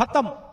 갔다